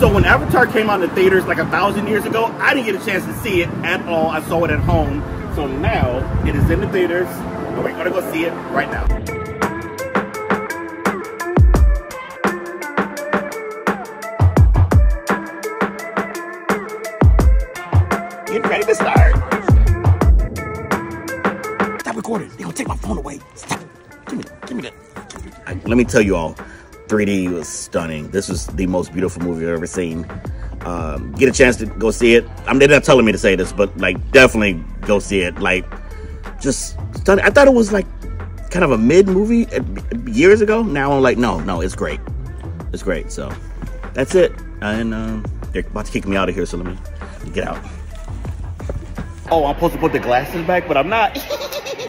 So when Avatar came out in the theaters like a thousand years ago, I didn't get a chance to see it at all. I saw it at home. So now it is in the theaters. We're gonna go see it right now. Get ready to start. Stop recording. They're gonna take my phone away. Stop. Give me, give me that. Let me tell you all, 3D was stunning. This was the most beautiful movie I've ever seen. Um, get a chance to go see it. I mean, they're not telling me to say this, but like, definitely go see it. Like, just stunning. I thought it was like kind of a mid movie uh, years ago. Now I'm like, no, no, it's great. It's great. So that's it. And um, they're about to kick me out of here, so let me get out. Oh, I'm supposed to put the glasses back, but I'm not.